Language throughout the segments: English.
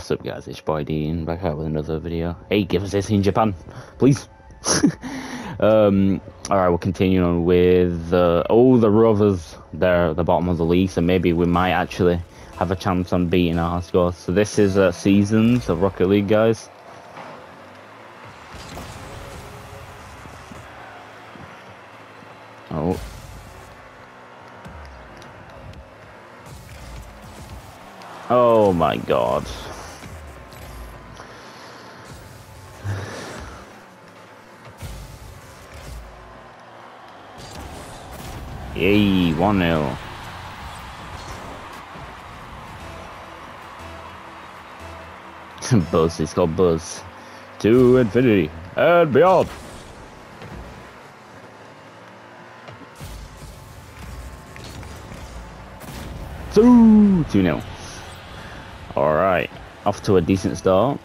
What's up guys, it's Boy Dean back out with another video. Hey, give us this in Japan, please. um, alright, we'll continue on with uh, all the Rovers there at the bottom of the league, so maybe we might actually have a chance on beating our score. So this is uh, Seasons of Rocket League, guys. Oh. Oh my god. Yay, 1 0. Buzz, it's called Buzz. To infinity and beyond. Two, 2 0. Alright, off to a decent start.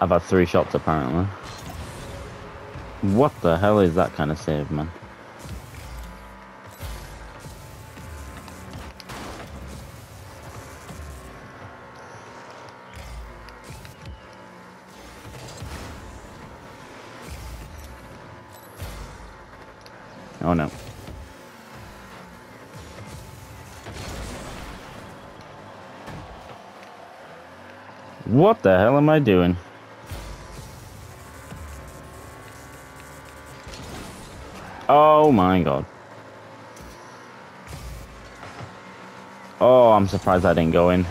I've had three shots apparently. What the hell is that kind of save, man? Oh no. What the hell am I doing? Oh my god. Oh, I'm surprised I didn't go in.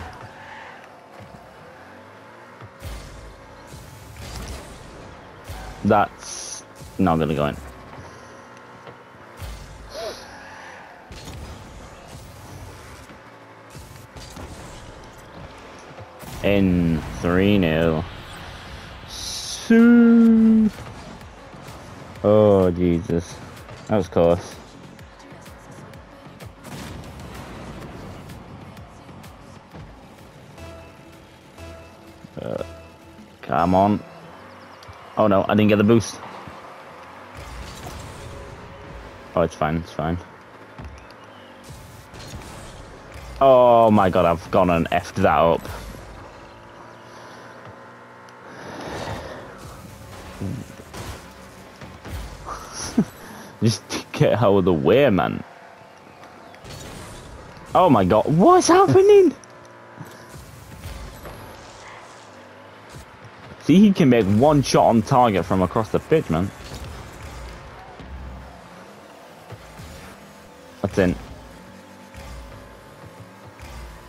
That's not gonna go in. In 3 0. Oh, Jesus. That was close. Uh, come on. Oh no, I didn't get the boost. Oh, it's fine, it's fine. Oh my god, I've gone and effed that up. Just get out of the way, man. Oh my god, what's happening? See, he can make one shot on target from across the pitch, man. That's in.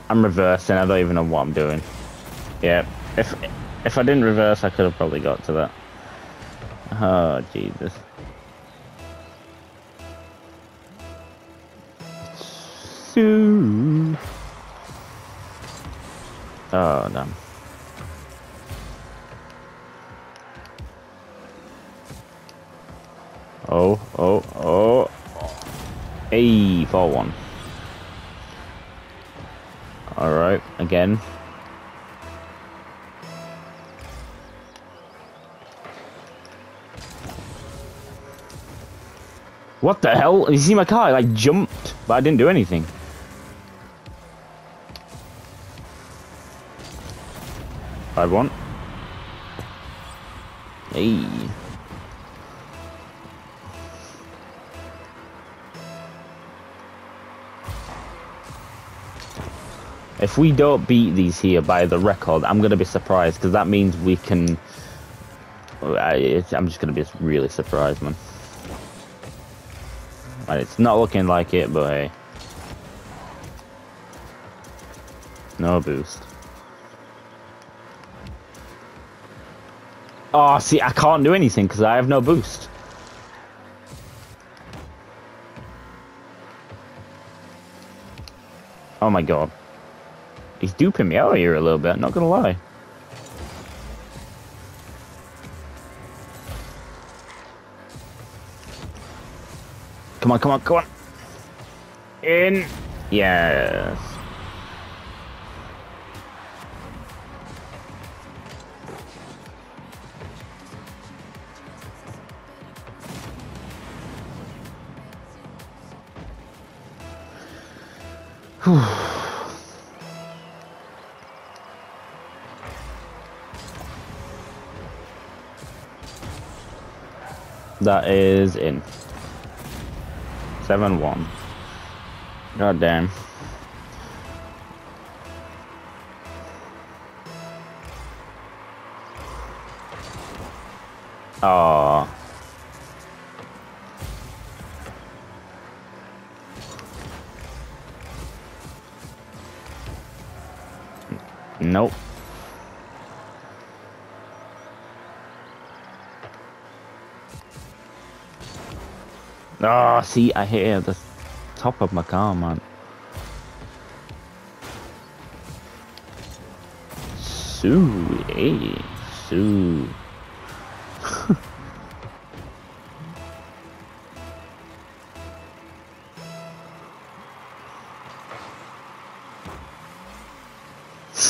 I'm reversing, I don't even know what I'm doing. Yeah, if if I didn't reverse, I could have probably got to that. Oh, Jesus. Sue. Oh, no. Oh, oh, oh. Hey, 4-1. Alright, again. What the hell? You see my car? I like jumped, but I didn't do anything. I want. Hey. If we don't beat these here by the record, I'm going to be surprised because that means we can... Uh, I, I'm just going to be really surprised, man. And It's not looking like it, but hey. No boost. Oh, see, I can't do anything because I have no boost. Oh my god. He's duping me out here a little bit, not gonna lie. Come on, come on, come on. In. Yes. Whew. That is in. 7-1. God damn. Aww. Nope. Oh, see, I hear the top of my car, man. Sue, hey, Sue.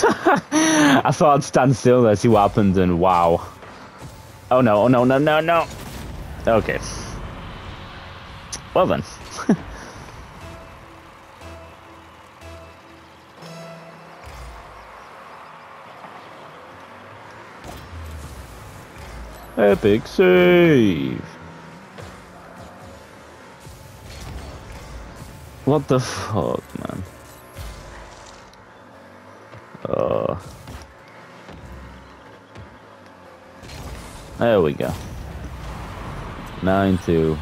I thought I'd stand still there, see what happens, and wow. Oh no, oh no, no, no, no. Okay. Well then. Epic save. What the fuck, man? Uh, there we go. 9-2.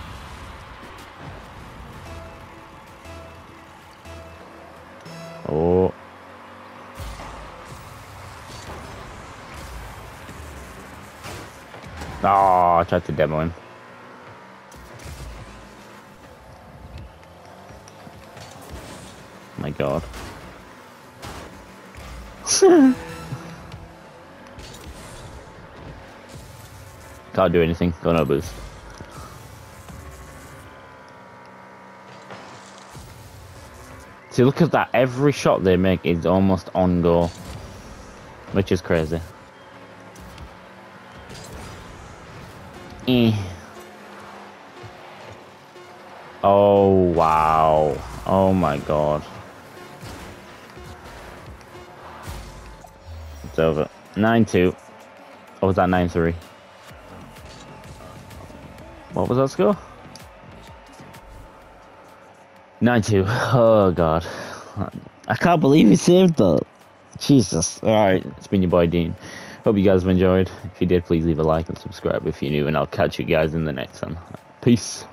Oh. Oh, I tried to demo him. my god. Can't do anything. Got no boost. See, look at that. Every shot they make is almost on goal. Which is crazy. Eh. Oh, wow. Oh my god. It's over. 9-2. Or was that 9-3? What was that score? 9-2. Oh, God. I can't believe he saved that. Jesus. Alright, it's been your boy Dean. Hope you guys have enjoyed. If you did, please leave a like and subscribe if you're new, and I'll catch you guys in the next one. Peace.